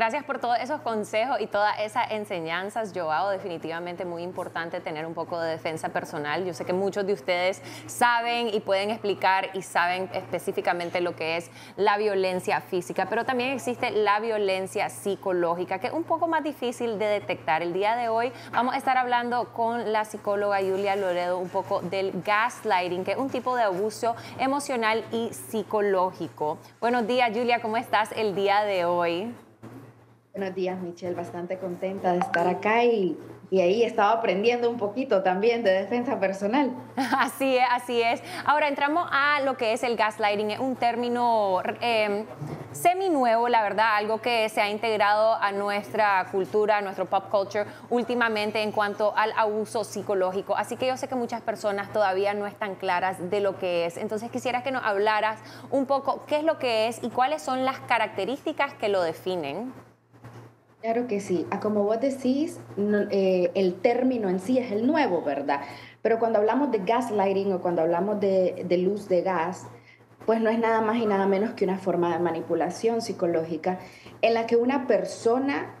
Gracias por todos esos consejos y todas esas enseñanzas, Joao. Definitivamente muy importante tener un poco de defensa personal. Yo sé que muchos de ustedes saben y pueden explicar y saben específicamente lo que es la violencia física, pero también existe la violencia psicológica, que es un poco más difícil de detectar. El día de hoy vamos a estar hablando con la psicóloga Julia Loredo un poco del gaslighting, que es un tipo de abuso emocional y psicológico. Buenos días, Julia, ¿cómo estás el día de hoy? Buenos días, Michelle. Bastante contenta de estar acá y, y ahí estaba aprendiendo un poquito también de defensa personal. Así es, así es. Ahora entramos a lo que es el gaslighting. Es un término eh, semi nuevo, la verdad, algo que se ha integrado a nuestra cultura, a nuestro pop culture últimamente en cuanto al abuso psicológico. Así que yo sé que muchas personas todavía no están claras de lo que es. Entonces quisiera que nos hablaras un poco qué es lo que es y cuáles son las características que lo definen. Claro que sí. A como vos decís, eh, el término en sí es el nuevo, ¿verdad? Pero cuando hablamos de gaslighting o cuando hablamos de, de luz de gas, pues no es nada más y nada menos que una forma de manipulación psicológica en la que una persona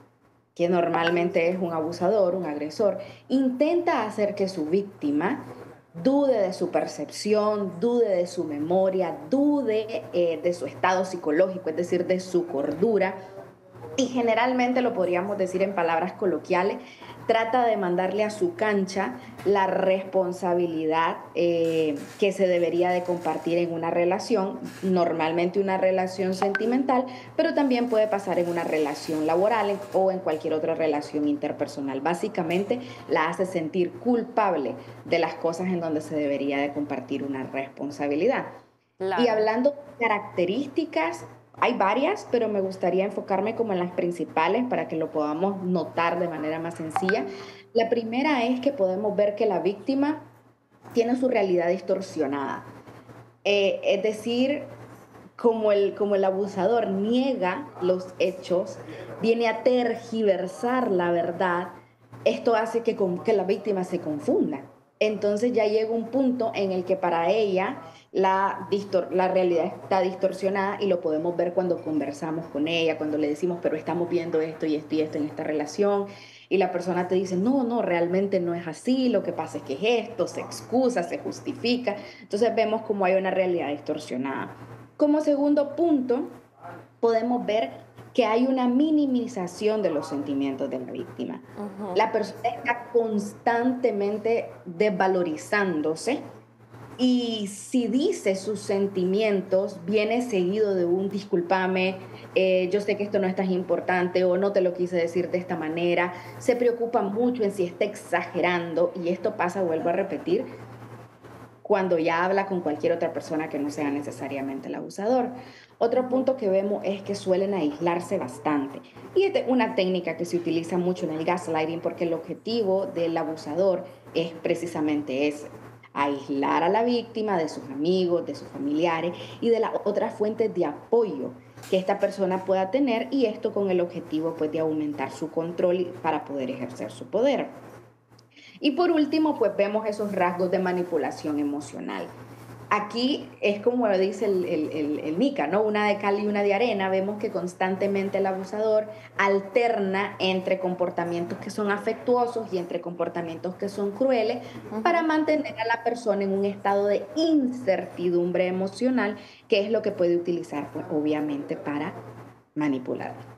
que normalmente es un abusador, un agresor, intenta hacer que su víctima dude de su percepción, dude de su memoria, dude eh, de su estado psicológico, es decir, de su cordura, y generalmente lo podríamos decir en palabras coloquiales, trata de mandarle a su cancha la responsabilidad eh, que se debería de compartir en una relación, normalmente una relación sentimental, pero también puede pasar en una relación laboral o en cualquier otra relación interpersonal. Básicamente la hace sentir culpable de las cosas en donde se debería de compartir una responsabilidad. Y hablando de características, hay varias, pero me gustaría enfocarme como en las principales para que lo podamos notar de manera más sencilla. La primera es que podemos ver que la víctima tiene su realidad distorsionada. Eh, es decir, como el, como el abusador niega los hechos, viene a tergiversar la verdad, esto hace que, que la víctima se confunda. Entonces ya llega un punto en el que para ella la, la realidad está distorsionada y lo podemos ver cuando conversamos con ella, cuando le decimos, pero estamos viendo esto y esto y esto en esta relación. Y la persona te dice, no, no, realmente no es así, lo que pasa es que es esto, se excusa, se justifica. Entonces vemos como hay una realidad distorsionada. Como segundo punto, podemos ver que hay una minimización de los sentimientos de la víctima. La persona está constantemente desvalorizándose y si dice sus sentimientos, viene seguido de un discúlpame, eh, yo sé que esto no es tan importante o no te lo quise decir de esta manera. Se preocupa mucho en si está exagerando y esto pasa, vuelvo a repetir, cuando ya habla con cualquier otra persona que no sea necesariamente el abusador. Otro punto que vemos es que suelen aislarse bastante. Y es una técnica que se utiliza mucho en el gaslighting porque el objetivo del abusador es precisamente ese, aislar a la víctima de sus amigos, de sus familiares y de las otras fuentes de apoyo que esta persona pueda tener y esto con el objetivo pues, de aumentar su control para poder ejercer su poder. Y por último, pues vemos esos rasgos de manipulación emocional. Aquí es como dice el, el, el, Mica, ¿no? Una de cal y una de arena. Vemos que constantemente el abusador alterna entre comportamientos que son afectuosos y entre comportamientos que son crueles para mantener a la persona en un estado de incertidumbre emocional, que es lo que puede utilizar, pues, obviamente, para manipular.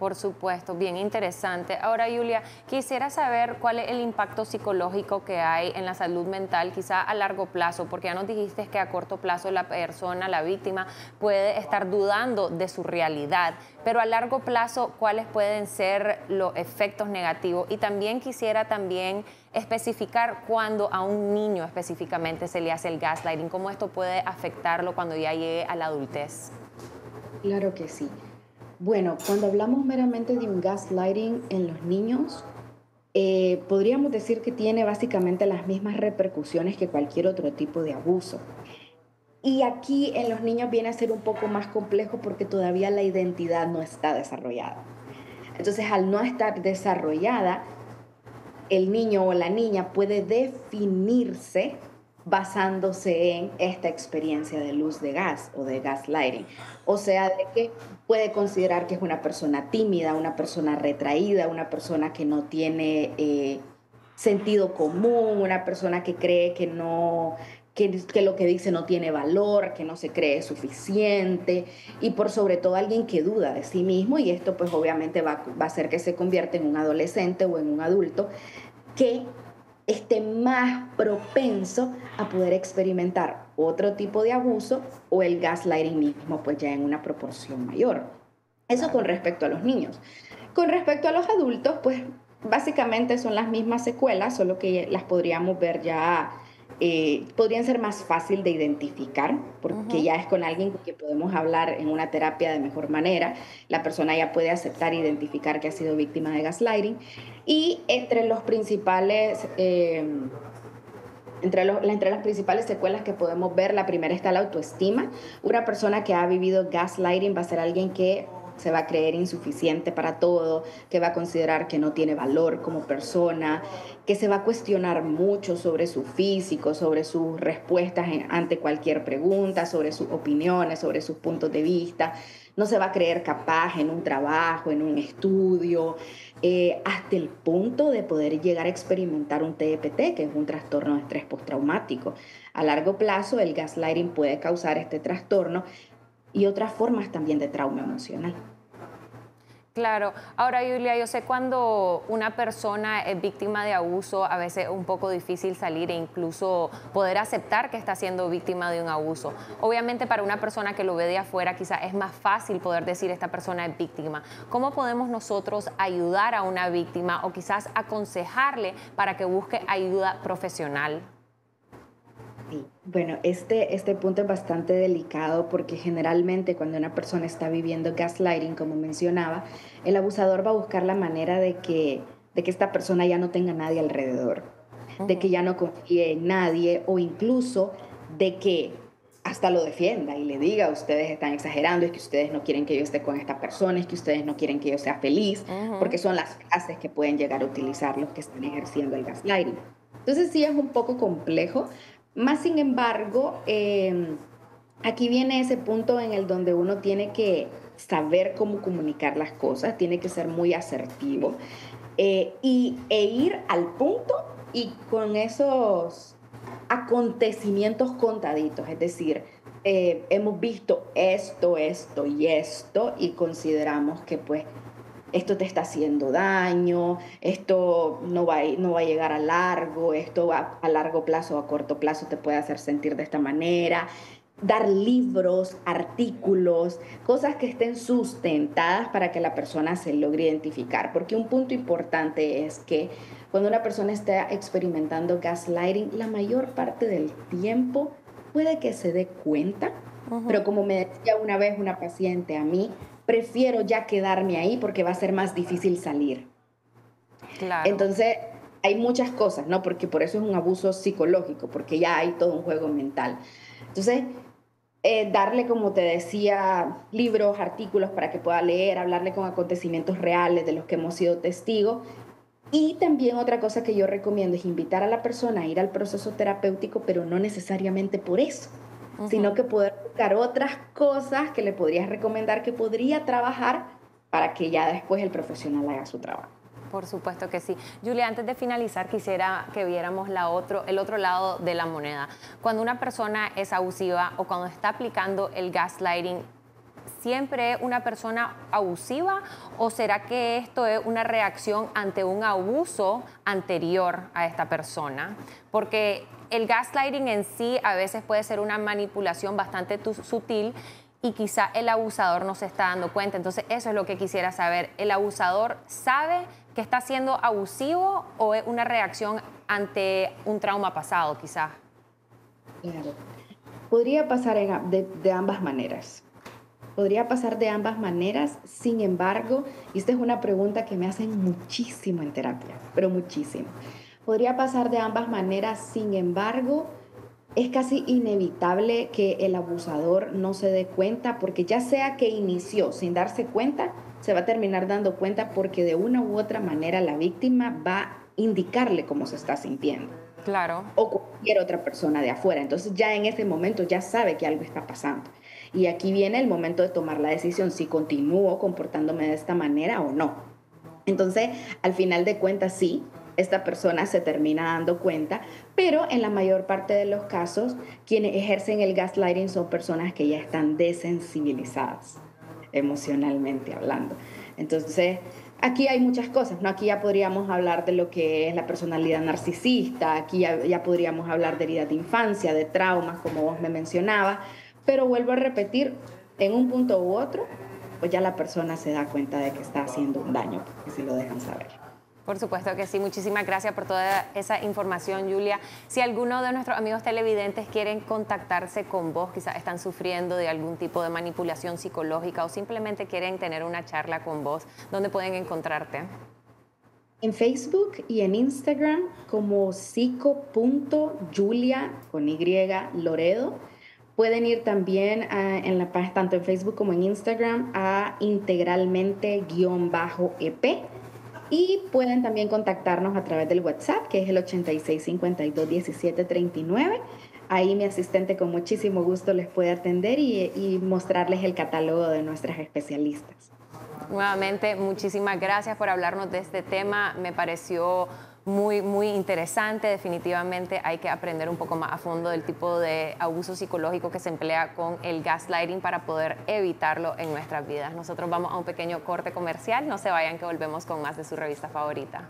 Por supuesto, bien interesante. Ahora, Julia, quisiera saber cuál es el impacto psicológico que hay en la salud mental, quizá a largo plazo, porque ya nos dijiste que a corto plazo la persona, la víctima, puede estar dudando de su realidad, pero a largo plazo, ¿cuáles pueden ser los efectos negativos? Y también quisiera también especificar cuando a un niño específicamente se le hace el gaslighting, cómo esto puede afectarlo cuando ya llegue a la adultez. Claro que sí. Bueno, cuando hablamos meramente de un gaslighting en los niños, eh, podríamos decir que tiene básicamente las mismas repercusiones que cualquier otro tipo de abuso. Y aquí en los niños viene a ser un poco más complejo porque todavía la identidad no está desarrollada. Entonces, al no estar desarrollada, el niño o la niña puede definirse basándose en esta experiencia de luz de gas o de gaslighting. O sea, de que puede considerar que es una persona tímida, una persona retraída, una persona que no tiene eh, sentido común, una persona que cree que no, que, lo que dice no tiene valor, que no se cree suficiente y por sobre todo alguien que duda de sí mismo y esto pues obviamente va, va a hacer que se convierta en un adolescente o en un adulto que esté más propenso a poder experimentar otro tipo de abuso o el gaslighting mismo, pues ya en una proporción mayor. Eso con respecto a los niños. Con respecto a los adultos, pues básicamente son las mismas secuelas, solo que las podríamos ver ya eh, podrían ser más fácil de identificar, porque ya es con alguien que podemos hablar en una terapia de mejor manera. La persona ya puede aceptar e identificar que ha sido víctima de gaslighting. Y entre los principales... Eh, entre, entre, las principales secuelas que podemos ver, la primera está la autoestima. Una persona que ha vivido gaslighting va a ser alguien que se va a creer insuficiente para todo, que va a considerar que no tiene valor como persona, que se va a cuestionar mucho sobre su físico, sobre sus respuestas ante cualquier pregunta, sobre sus opiniones, sobre sus puntos de vista. No se va a creer capaz en un trabajo, en un estudio, eh, hasta el punto de poder llegar a experimentar un TEPT, que es un trastorno de estrés postraumático. A largo plazo, el gaslighting puede causar este trastorno y otras formas también de trauma emocional. Claro. Ahora, Julia, yo sé cuando una persona es víctima de abuso, a veces es un poco difícil salir e incluso poder aceptar que está siendo víctima de un abuso. Obviamente para una persona que lo ve de afuera quizás es más fácil poder decir esta persona es víctima. ¿Cómo podemos nosotros ayudar a una víctima o quizás aconsejarle para que busque ayuda profesional? Bueno, este, este punto es bastante delicado porque generalmente cuando una persona está viviendo gaslighting, como mencionaba, el abusador va a buscar la manera de que, de que esta persona ya no tenga nadie alrededor, de que ya no confíe en nadie o incluso de que hasta lo defienda y le diga, ustedes están exagerando, es que ustedes no quieren que yo esté con esta persona, es que ustedes no quieren que yo sea feliz, porque son las frases que pueden llegar a utilizar los que están ejerciendo el gaslighting. Entonces sí es un poco complejo, más sin embargo, em, aquí viene ese punto en el donde uno tiene que saber cómo comunicar las cosas, tiene que ser muy asertivo eh, y, e ir al punto y con esos acontecimientos contaditos, es decir, eh, hemos visto esto, esto y esto y consideramos que pues esto te está haciendo daño, esto no va, no va a llegar a largo, esto a largo plazo o a corto plazo te puede hacer sentir de esta manera. Dar libros, artículos, cosas que estén sustentadas para que la persona se logre identificar. Porque un punto importante es que cuando una persona está experimentando gaslighting, la mayor parte del tiempo puede que se dé cuenta, pero como me decía una vez una paciente a mí, prefiero ya quedarme ahí porque va a ser más difícil salir. Claro. Entonces, hay muchas cosas, ¿no? Porque por eso es un abuso psicológico, porque ya hay todo un juego mental. Entonces, eh, darle, como te decía, libros, artículos para que pueda leer, hablarle con acontecimientos reales de los que hemos sido testigos. Y también otra cosa que yo recomiendo es invitar a la persona a ir al proceso terapéutico, pero no necesariamente por eso sino que poder otras cosas que le podrías recomendar que podría trabajar para que ya después el profesional haga su trabajo. Por supuesto que sí. Julia, antes de finalizar, quisiera que viéramos la otro, el otro lado de la moneda. Cuando una persona es abusiva o cuando está aplicando el gaslighting, ¿siempre es una persona abusiva o será que esto es una reacción ante un abuso anterior a esta persona? Porque el gaslighting en sí a veces puede ser una manipulación bastante sutil y quizá el abusador no se está dando cuenta. Entonces, eso es lo que quisiera saber. ¿El abusador sabe que está siendo abusivo o es una reacción ante un trauma pasado, quizás? Claro. Podría pasar de, ambas maneras. Podría pasar de ambas maneras, sin embargo, y esta es una pregunta que me hacen muchísimo en terapia, pero muchísimo. Podría pasar de ambas maneras, sin embargo, es casi inevitable que el abusador no se dé cuenta, porque ya sea que inició sin darse cuenta, se va a terminar dando cuenta porque de una u otra manera la víctima va indicarle cómo se está sintiendo. Claro. O cualquier otra persona de afuera. Entonces ya en ese momento ya sabe que algo está pasando. Y aquí viene el momento de tomar la decisión si continúo comportándome de esta manera o no. Entonces, al final de cuentas, sí, esta persona se termina dando cuenta, pero en la mayor parte de los casos, quienes ejercen el gaslighting son personas que ya están desensibilizadas emocionalmente hablando. Entonces, aquí hay muchas cosas, ¿no? Aquí ya podríamos hablar de lo que es la personalidad narcisista, aquí ya, podríamos hablar de heridas de infancia, de traumas, como vos me mencionabas, pero vuelvo a repetir, en un punto u otro, pues ya la persona se da cuenta de que está haciendo un daño, porque si lo dejan saber. Por supuesto que sí. Muchísimas gracias por toda esa información, Julia. Si alguno de nuestros amigos televidentes quieren contactarse con vos, quizás están sufriendo de algún tipo de manipulación psicológica o simplemente quieren tener una charla con vos, ¿dónde pueden encontrarte? En Facebook y en Instagram como psico.julia con Y Loredo. Pueden ir también en la tanto en Facebook como en Instagram, a integralmente-ep y pueden también contactarnos a través del WhatsApp, que es el 86521739. Ahí mi asistente con muchísimo gusto les puede atender y, y mostrarles el catálogo de nuestras especialistas. Nuevamente, muchísimas gracias por hablarnos de este tema. Me pareció muy, muy interesante. Definitivamente hay que aprender un poco más a fondo del tipo de abuso psicológico que se emplea con el gaslighting para poder evitarlo en nuestras vidas. Nosotros vamos a un pequeño corte comercial. No se vayan que volvemos con más de su revista favorita.